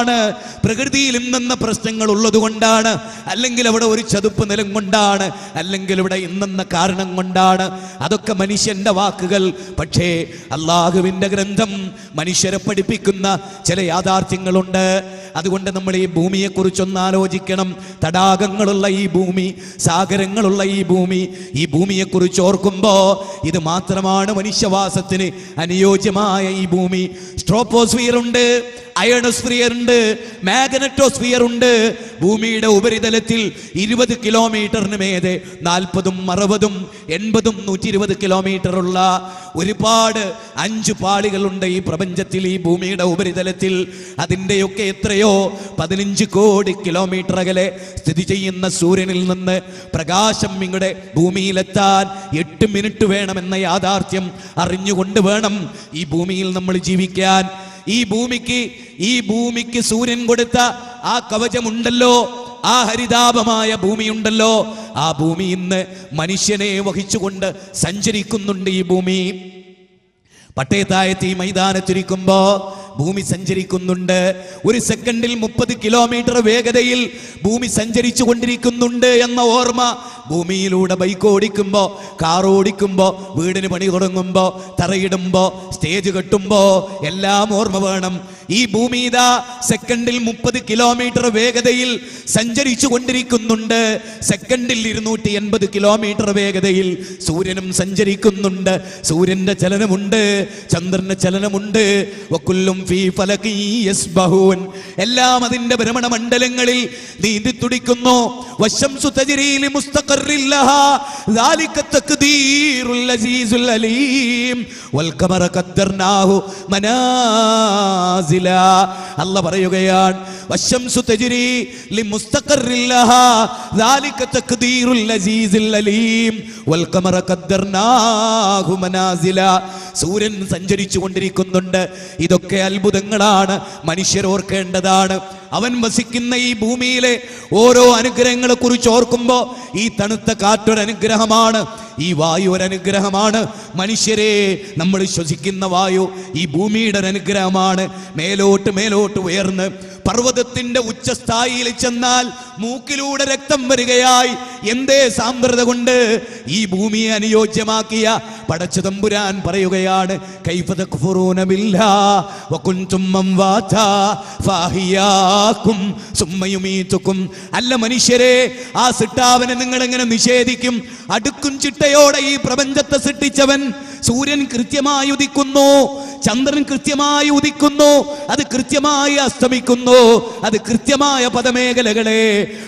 ആണ്. പ്രകൃതിയിൽ ഇന്നെന്ന പ്രശ്നങ്ങൾ ഉള്ളത് കൊണ്ടാണ് അല്ലെങ്കിൽ അവിടെ ഒരു ചതുപ്പ് നിലം കൊണ്ടാണ്. അല്ലെങ്കിൽ ഇവിടെ ഇന്നെന്ന കാരണം കൊണ്ടാണ്. അതൊക്കെ മനുഷ്യന്റെ വാക്കുകൾ. പക്ഷേ അള്ളാഹുവിന്റെ ഗ്രന്ഥം മനുഷ്യരെ പഠിപ്പിക്കുന്ന ചില യാഥാർത്ഥ്യങ്ങളുണ്ട്. അതുകൊണ്ട് നമ്മൾ ഈ ഭൂമിയെ കുറിച്ചൊന്ന് ആലോചിക്കണം. തടാകങ്ങളുള്ള ഈ ഭൂമി സാഗരങ്ങളുള്ള ഈ ഭൂമി ഈ ഭൂമിയെക്കുറിച്ച് ഓർക്കുമ്പോൾ ഓർക്കുമ്പോ ഇത് മാത്രമാണ് മനുഷ്യവാസത്തിന് അനുയോജ്യമായ ഈ ഭൂമി. സ്ട്രോപ്പോസ്ഫിയർ ഉണ്ട് അയണോസ്ഫിയർ ഉണ്ട് മാഗ്നറ്റോസ്ഫിയർ ഉണ്ട്. ഭൂമിയുടെ ഉപരിതലത്തിൽ ഇരുപത് കിലോമീറ്ററിന് മേതെ നാൽപ്പതും അറുപതും എൺപതും നൂറ്റി ഇരുപത് കിലോമീറ്റർ ഉള്ള ഒരുപാട് അഞ്ചു പാളികളുണ്ട് ഈ പ്രപഞ്ചത്തിൽ ഈ ഭൂമിയുടെ ഉപരിതലത്തിൽ. അതിന്റെയൊക്കെ എത്രയോ പതിനഞ്ച് കോടി കിലോമീറ്റർ അകലെ സ്ഥിതി ചെയ്യുന്ന സൂര്യനിൽ നിന്ന് പ്രകാശം ഇങ്ങടെ ഭൂമിയിലെത്താൻ എട്ട് മിനിറ്റ് വേണമെന്ന യാഥാർത്ഥ്യം അറിഞ്ഞുകൊണ്ട് വേണം ഈ ഭൂമിയിൽ നമ്മൾ ജീവിക്കാൻ. ഈ ഭൂമിക്ക് ഈ ഭൂമിക്ക് സൂര്യൻ കൊടുത്ത ആ കവചമുണ്ടല്ലോ ആ ഹരിതാപമായ ഭൂമിയുണ്ടല്ലോ. ആ ഭൂമി ഇന്ന് മനുഷ്യനെ വഹിച്ചുകൊണ്ട് സഞ്ചരിക്കുന്നുണ്ട് ഈ ഭൂമി. പട്ടയത്തായത്തി ഈ മൈതാനത്തിരിക്കുമ്പോ ഭൂമി സഞ്ചരിക്കുന്നുണ്ട്. ഒരു സെക്കൻഡിൽ മുപ്പത് കിലോമീറ്റർ വേഗതയിൽ ഭൂമി സഞ്ചരിച്ചു കൊണ്ടിരിക്കുന്നുണ്ട് എന്ന ഓർമ്മ ഭൂമിയിലൂടെ ബൈക്ക് ഓടിക്കുമ്പോൾ കാർ ഓടിക്കുമ്പോൾ വീടിന് പണി തുടങ്ങുമ്പോൾ തറയിടുമ്പോൾ സ്റ്റേജ് കെട്ടുമ്പോൾ എല്ലാം ഓർമ്മ വേണം. ഈ ഭൂമി ഇതാ സെക്കൻഡിൽ മുപ്പത് കിലോമീറ്റർ വേഗതയിൽ സഞ്ചരിച്ചു കൊണ്ടിരിക്കുന്നുണ്ട്. സെക്കൻഡിൽ ഇരുന്നൂറ്റി എൺപത് കിലോമീറ്റർ വേഗതയിൽ സൂര്യനും സഞ്ചരിക്കുന്നുണ്ട്. സൂര്യന്റെ ചലനമുണ്ട് ചന്ദ്രന്റെ ചലനമുണ്ട്. വക്കുല്ലും ഫീ എല്ലാം അതിന്റെ ഭ്രമണ മണ്ഡലങ്ങളിൽ നീന്തി തുടിക്കുന്നു. വശംസു തജരിയിൽ മുസ്തഖറില്ലഹ ദാലിക العزيز العليم والقمر قدرناه منازل അല്ല പറയുകയാണ് വശംസു തജ്രി ലിമുസ്തഖറിൽ ലഹാ ذلك تقدير العزيز العليم والقمر قدرناه منازل സൂര്യൻ സഞ്ചരിച്ചു കൊണ്ടിരിക്കുന്നുണ്ട് ഇതൊക്കെ അത്ഭുതങ്ങളാണ് മനുഷ്യർ ഓർക്കേണ്ടതാണ് അവൻ വസിക്കുന്ന ഈ ഭൂമിയിലെ ഓരോ അനുഗ്രഹങ്ങളെ കുറിച്ച് ഓർക്കുമ്പോൾ ഈ തണുത്ത കാറ്റൊരനുഗ്രഹമാണ് ഈ വായു ഒരു അനുഗ്രഹമാണ് മനുഷ്യരെ നമ്മൾ ശ്വസിക്കുന്ന വായു ഈ ഭൂമിയുടെ ഒരു അനുഗ്രഹമാണ് മേലോട്ട് മേലോട്ട് ഉയർന്ന് പർവതത്തിന്റെ ഉച്ചസ്ഥായിയിൽ ചെന്നാൽ മൂക്കിലൂടെ രക്തം വരികയായി. എന്തേ സാന്ദ്രത കൊണ്ട് ഈ ഭൂമിയെ അനുയോജ്യമാക്കിയ പടച്ചു തമ്പുരാൻ പറയുകയാണ് അല്ല മനുഷ്യരെ ആ സിട്ടാവനെ നിങ്ങൾ എങ്ങനെ നിഷേധിക്കും? അടുക്കും ചിട്ടയോടെ ഈ പ്രപഞ്ചത്തെ സൃഷ്ടിച്ചവൻ സൂര്യൻ കൃത്യമായി ഉദിക്കുന്നു ചന്ദ്രൻ കൃത്യമായി ഉദിക്കുന്നു അത് കൃത്യമായി അസ്തമിക്കുന്നു അത് കൃത്യമായ പദമേഖലകളെ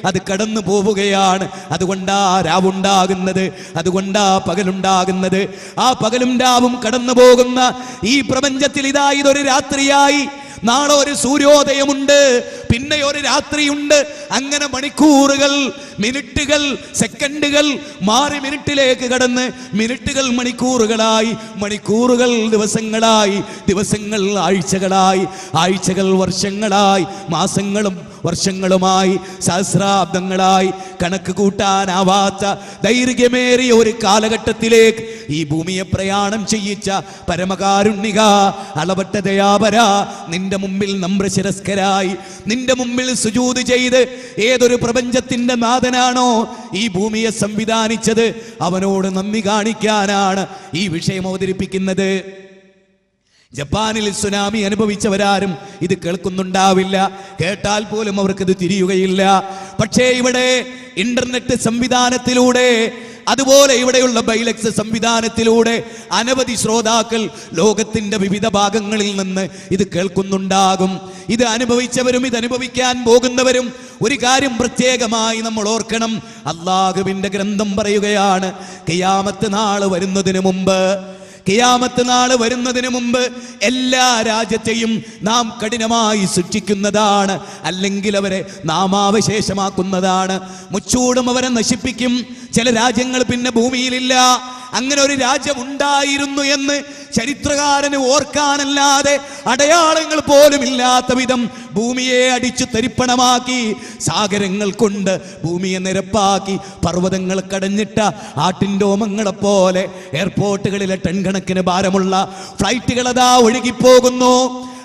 അത് കടന്നു പോവുകയാണ് അതുകൊണ്ടാ രാവുണ്ടാകുന്നത് അതുകൊണ്ടാ പകലുണ്ടാകുന്നത്. ആ പകലും രാവും കടന്നു പോകുന്ന ഈ പ്രപഞ്ചത്തിൽ ഇതാ ഇതൊരു രാത്രിയായി. നാളെ ഒരു സൂര്യോദയമുണ്ട്. പിന്നെ ഒരു രാത്രിയുണ്ട്. അങ്ങനെ മണിക്കൂറുകൾ മിനിറ്റുകൾ സെക്കൻഡുകൾ മാറി മിനിറ്റിലേക്ക് കടന്ന് മിനിറ്റുകൾ മണിക്കൂറുകളായി മണിക്കൂറുകൾ ദിവസങ്ങളായി ദിവസങ്ങൾ ആഴ്ചകളായി ആഴ്ചകൾ വർഷങ്ങളായി മാസങ്ങളും വർഷങ്ങളുമായി സഹസ്രാബ്ദങ്ങളായി കണക്ക് കൂട്ടാനാവാത്ത ദൈർഘ്യമേറിയ ഒരു കാലഘട്ടത്തിലേക്ക് ഈ ഭൂമിയെ പ്രയാണം ചെയ്യിച്ച പരമകാരുണ്ണിക അളവട്ട ദയാപര നിന്റെ മുമ്പിൽ നമ്രശിരസ്കരായി നിന്റെ മുമ്പിൽ സുജൂത് ചെയ്ത് ഏതൊരു പ്രപഞ്ചത്തിന്റെ നാഥനാണോ ഈ ഭൂമിയെ സംവിധാനിച്ചത് അവനോട് നന്ദി കാണിക്കാനാണ് ഈ വിഷയം അവതരിപ്പിക്കുന്നത്. ജപ്പാനിൽ സുനാമി അനുഭവിച്ചവരാരും ഇത് കേൾക്കുന്നുണ്ടാവില്ല. കേട്ടാൽ പോലും അവർക്കിത് തിരിയുകയില്ല. പക്ഷേ ഇവിടെ ഇന്റർനെറ്റ് സംവിധാനത്തിലൂടെ അതുപോലെ ഇവിടെയുള്ള ബൈലക്സ് സംവിധാനത്തിലൂടെ അനവധി ശ്രോതാക്കൾ ലോകത്തിന്റെ വിവിധ ഭാഗങ്ങളിൽ നിന്ന് ഇത് കേൾക്കുന്നുണ്ടാകും. ഇത് അനുഭവിച്ചവരും ഇത് അനുഭവിക്കാൻ പോകുന്നവരും ഒരു കാര്യം പ്രത്യേകമായി നമ്മൾ ഓർക്കണം. അള്ളാഹുവിന്റെ ഗ്രന്ഥം പറയുകയാണ് കിയാമത്ത് നാൾ വരുന്നതിന് മുമ്പ് കിയാമത്ത് നാൾ വരുന്നതിന് മുമ്പ് എല്ലാ രാജ്യത്തെയും നാം കഠിനമായി ശിക്ഷിക്കുന്നതാണ് അല്ലെങ്കിൽ അവരെ നാമാവശേഷമാക്കുന്നതാണ് മുച്ചൂടും അവരെ നശിപ്പിക്കും. ചില രാജ്യങ്ങൾ പിന്നെ ഭൂമിയിലില്ല. അങ്ങനെ ഒരു രാജ്യം ഉണ്ടായിരുന്നു എന്ന് ചരിത്രകാരന് ഓർക്കാനല്ലാതെ അടയാളങ്ങൾ പോലും ഇല്ലാത്ത വിധം ഭൂമിയെ അടിച്ചു തരിപ്പണമാക്കി സാഗരങ്ങൾ കൊണ്ട് ഭൂമിയെ നിരപ്പാക്കി പർവതങ്ങൾ കടഞ്ഞിട്ട ആട്ടിൻഡോമങ്ങളെ പോലെ എയർപോർട്ടുകളിലെ ടൺ കണക്കിന് ഭാരമുള്ള ഫ്ലൈറ്റുകൾ അതാ ഒഴുകിപ്പോകുന്നു.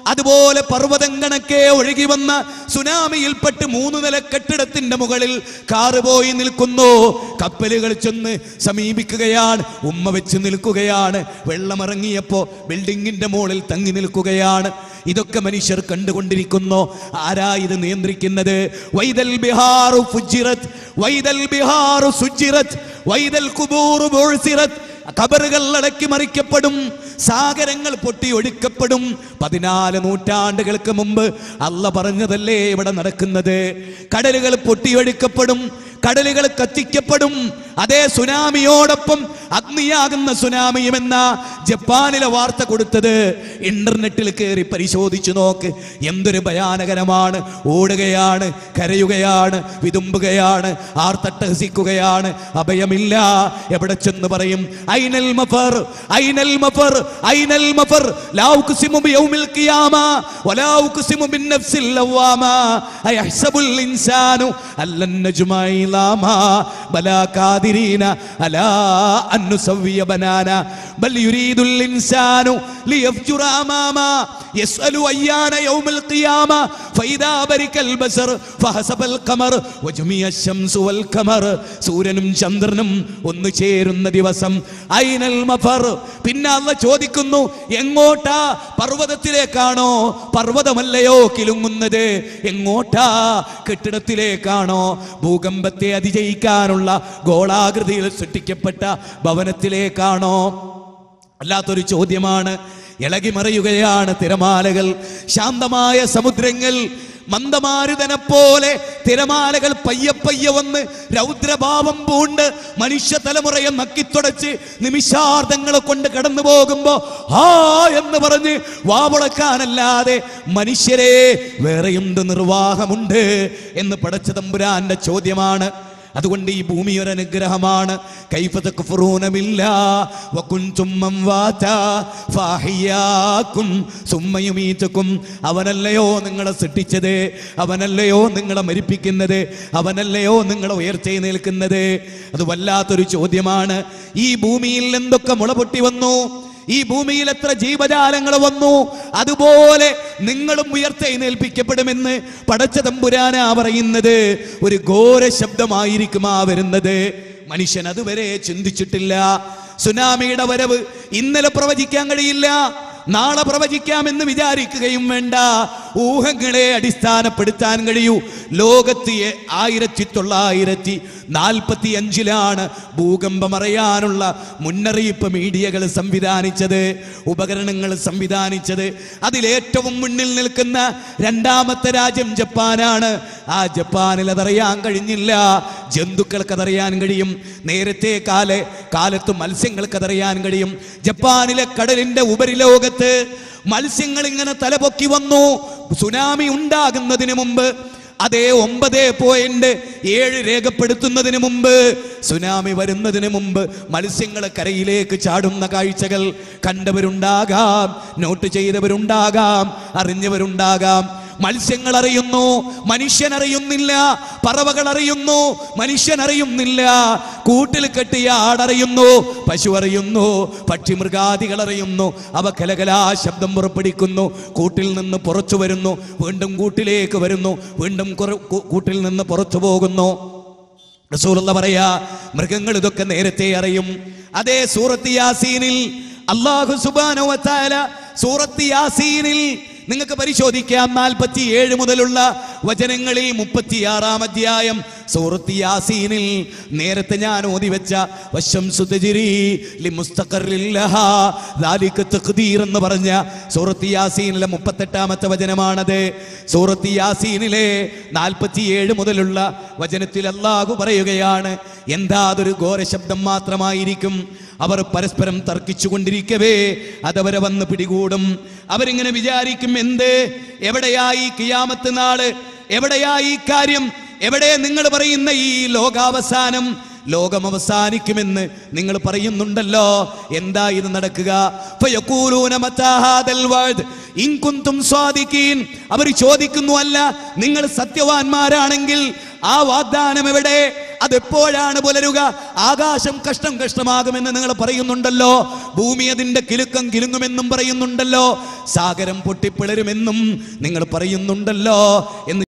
അതുപോലെ പർവതം കണക്കെ ഒഴുകി വന്ന സുനാമിയിൽപ്പെട്ട് മൂന്ന് നില കെട്ടിടത്തിന്റെ മുകളിൽ കാറ് പോയി നിൽക്കുന്നു. കപ്പലുകൾ ചെന്ന് സമീപിക്കുകയാണ്. ഉമ്മ വെച്ച് നിൽക്കുകയാണ്. വെള്ളമിറങ്ങിയപ്പോ ബിൽഡിങ്ങിന്റെ മുകളിൽ തങ്ങി നിൽക്കുകയാണ്. ഇതൊക്കെ മനുഷ്യർ കണ്ടുകൊണ്ടിരിക്കുന്നു. ആരാ ഇത് നിയന്ത്രിക്കുന്നത്? വൈദൽ ബിഹാറു ഫുജിറത്ത് വൈദൽ ബിഹാറു സുജിറത്ത് വൈദൽ കുബൂറു ഖബറുകൾ അടക്കി മറിക്കപ്പെടും. സാഗരങ്ങൾ പൊട്ടി ഒഴുക്കപ്പെടും. പതിനാല് നൂറ്റാണ്ടുകൾക്ക് മുമ്പ് അല്ല പറഞ്ഞതല്ലേ ഇവിടെ നടക്കുന്നത്. കടലുകൾ പൊട്ടിയൊഴുക്കപ്പെടും കടലുകൾ കത്തിക്കപ്പെടും. അതേ സുനാമിയോടൊപ്പം അഗ്നിയാകുന്ന സുനാമിയുമെന്ന ജപ്പാനിലെ വാർത്ത കൊടുത്തത്. ഇന്റർനെറ്റിൽ കയറി പരിശോധിച്ചു നോക്ക്. എന്തൊരു ഭയാനകരമാണ്. ഓടുകയാണ് കരയുകയാണ് വിതുമ്പുകയാണ് ആർത്തട്ടഹസിക്കുകയാണ് അഭയമില്ല. എവിടെ ചെന്ന് പറയും? ഐനൽ മഫർ ഐനൽ മഫർ ഐനൽ മഫർ. ലാ ഉഖ്സിമു ബിയൗമിൽ ഖിയാമ നഫ്സിൽ അയഹ്സബുൽ ഇൻസാനു അല്ലൻ സൂര്യനും ചന്ദ്രനും ഒന്നു ചേരുന്ന ദിവസം. ഐനൽ മഫർ. പിന്നെ അല്ല ചോദിക്കുന്നു എങ്ങോട്ടാ പർവതത്തിലേക്കാണോ? പർവതമല്ലയോ കിലുങ്ങുന്നത്? എങ്ങോട്ടാ കെട്ടിടത്തിലേക്കാണോ? ഭൂകമ്പത്തെ അതിജയിക്കാനുള്ള ഗോളാകൃതിയിൽ സൃഷ്ടിക്കപ്പെട്ട ഭവനത്തിലേക്കാണോ? അല്ലാത്തൊരു ചോദ്യമാണ്. ഇളകി മറിയുകയാണ് തിരമാലകൾ. ശാന്തമായ സമുദ്രങ്ങൾ മന്ദമാരുതനെ പോലെ തിരമാലകൾ പയ്യെ പയ്യെ വന്ന് രൗദ്രഭാവം പൂണ്ട് മനുഷ്യ തലമുറയെ നക്കിത്തുടച്ച് നിമിഷാർദ്ധങ്ങളെ കൊണ്ട് കടന്നു പോകുമ്പോ ആ എന്ന് പറഞ്ഞ് വാവുളക്കാനല്ലാതെ മനുഷ്യരെ വേറെ എന്ത് നിർവാഹമുണ്ട് എന്ന് പടച്ച തമ്പുരാന്റെ ചോദ്യമാണ്. അതുകൊണ്ട് ഈ ഭൂമി ഒരു അനുഗ്രഹമാണ് അവനല്ലയോ നിങ്ങളെ സൃഷ്ടിച്ചത്? അവനല്ലയോ നിങ്ങളെ മരിപ്പിക്കുന്നത്? അവനല്ലയോ നിങ്ങളെ ഉയർച്ചെഴുന്നേൽക്കുന്നത് അത് വല്ലാത്തൊരു ചോദ്യമാണ്. ഈ ഭൂമിയിൽ എന്തൊക്കെ മുളപൊട്ടി വന്നു? ഈ ഭൂമിയിൽ എത്ര ജീവജാലങ്ങൾ വന്നു? അതുപോലെ നിങ്ങളും ഉയർത്തെഴുന്നേൽപ്പിക്കപ്പെടുമെന്ന് പടച്ച തമ്പുരാനാ പറയുന്നത്. ഒരു ഘോര ശബ്ദമായിരിക്കും ആ വരുന്നത്. മനുഷ്യൻ അതുവരെ ചിന്തിച്ചിട്ടില്ല. സുനാമിയുടെ വരവ് ഇന്നലെ പ്രവചിക്കാൻ കഴിയില്ല. നാളെ പ്രവചിക്കാമെന്ന് വിചാരിക്കുകയും വേണ്ട. ഊഹങ്ങളെ അടിസ്ഥാനപ്പെടുത്താൻ കഴിയൂ. ലോകത്ത് എ- ആയിരത്തി തൊള്ളായിരത്തി നാൽപ്പത്തി അഞ്ചിലാണ് ഭൂകമ്പം അറിയാനുള്ള മുന്നറിയിപ്പ് മീഡിയകൾ സംവിധാനിച്ചത് ഉപകരണങ്ങൾ സംവിധാനിച്ചത്. അതിലേറ്റവും മുന്നിൽ നിൽക്കുന്ന രണ്ടാമത്തെ രാജ്യം ജപ്പാനാണ്. ആ ജപ്പാനിൽ അതറിയാൻ കഴിഞ്ഞില്ല. ജന്തുക്കൾക്ക് അതറിയാൻ കഴിയും. നേരത്തെ കാല കാലത്ത് മത്സ്യങ്ങൾക്ക് അതറിയാൻ കഴിയും. ജപ്പാനിലെ കടലിന്റെ ഉപരിലോകത്ത് മത്സ്യങ്ങൾ ഇങ്ങനെ തലപൊക്കി വന്നു. സുനാമി ഉണ്ടാകുന്നതിന് മുമ്പ് അതേ ഒമ്പത് പോയിന്റ് ഏഴ് രേഖപ്പെടുത്തുന്നതിന് മുമ്പ് സുനാമി വരുന്നതിന് മുമ്പ് മത്സ്യങ്ങൾ കരയിലേക്ക് ചാടുന്ന കാഴ്ചകൾ കണ്ടവരുണ്ടാകാം നോട്ട് ചെയ്തവരുണ്ടാകാം അറിഞ്ഞവരുണ്ടാകാം. മത്സ്യങ്ങൾ അറിയുന്നു മനുഷ്യൻ അറിയുന്നില്ല പറവകൾ അറിയുന്നു മനുഷ്യൻ അറിയുന്നില്ല കൂട്ടിൽ കെട്ടിയ ആടറിയുന്നു പശു അറിയുന്നു പക്ഷി പക്ഷിമൃഗാദികൾ അറിയുന്നു അവ കലകലാ ശബ്ദം പുറപ്പെടുവിക്കുന്നു കൂട്ടിൽ നിന്ന് പുറത്തു വരുന്നു വീണ്ടും കൂട്ടിലേക്ക് വരുന്നു വീണ്ടും കൂട്ടിൽ നിന്ന് പുറത്തു പോകുന്നു. റസൂലുള്ള പറയാ മൃഗങ്ങൾ ഇതൊക്കെ നേരത്തെ അറിയും. അതേ സൂറത്ത് യാസീനിൽ അള്ളാഹു സുബാനോ സൂറത്ത് യാസീനിൽ നിങ്ങൾക്ക് പരിശോധിക്കാം. നാൽപ്പത്തി ഏഴ് മുതലുള്ള വചനങ്ങളിൽ മുപ്പത്തിയാറാം അധ്യായം. സൂറത്ത് യാസീനിൽ നേരത്തെ ഞാൻ ഓതി വെച്ച എന്ന് പറഞ്ഞ സൂറത്ത് യാസീനിലെ മുപ്പത്തെട്ടാമത്തെ വചനമാണത്. സൂറത്ത് യാസീനിലെ നാൽപ്പത്തിയേഴ് മുതലുള്ള വചനത്തിൽ അല്ലാഹു പറയുകയാണ് എന്താ അതൊരു ഘോരശബ്ദം മാത്രമായിരിക്കും? അവർ പരസ്പരം തർക്കിച്ചു കൊണ്ടിരിക്കവേ അതവരെ വന്ന് പിടികൂടും. അവരിങ്ങനെ വിചാരിക്കും എന്ത്? എവിടെയായി കിയാമത്ത് നാൾ? എവിടെയായി കാര്യം? എവിടെ നിങ്ങൾ പറയുന്ന ഈ ലോകാവസാനം? ലോകം അവസാനിക്കുമെന്ന് നിങ്ങൾ പറയുന്നുണ്ടല്ലോ. എന്താ ഇത് നടക്കുക? അവർ ചോദിക്കുന്നു അല്ല നിങ്ങൾ സത്യവാന്മാരാണെങ്കിൽ ആ വാഗ്ദാനം എവിടെ? അതെപ്പോഴാണ് പുലരുക? ആകാശം കഷ്ടം കഷ്ടമാകുമെന്ന് നിങ്ങൾ പറയുന്നുണ്ടല്ലോ. ഭൂമി അതിന്റെ കിലുക്കം കിലുങ്ങുമെന്നും പറയുന്നുണ്ടല്ലോ. സാഗരം പൊട്ടിപ്പിളരുമെന്നും നിങ്ങൾ പറയുന്നുണ്ടല്ലോ. എന്ന്